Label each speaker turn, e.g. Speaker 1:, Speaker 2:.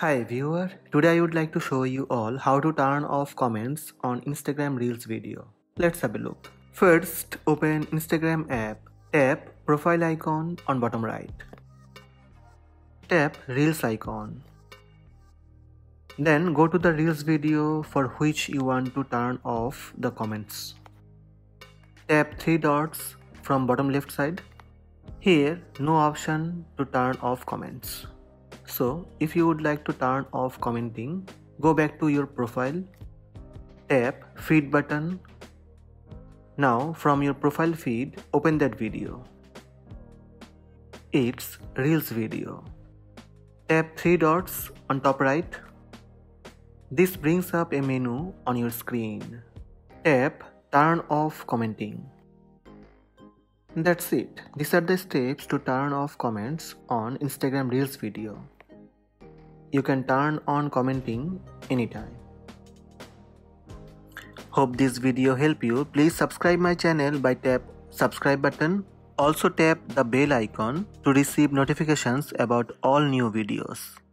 Speaker 1: Hi viewer, today I would like to show you all how to turn off comments on Instagram Reels video. Let's have a look. First, open Instagram app. Tap profile icon on bottom right. Tap Reels icon. Then go to the Reels video for which you want to turn off the comments. Tap three dots from bottom left side. Here, no option to turn off comments. So if you would like to turn off commenting, go back to your profile, tap feed button. Now from your profile feed, open that video. It's Reels video. Tap three dots on top right. This brings up a menu on your screen. Tap turn off commenting. That's it. These are the steps to turn off comments on Instagram Reels video you can turn on commenting anytime. Hope this video help you. Please subscribe my channel by tap subscribe button. Also tap the bell icon to receive notifications about all new videos.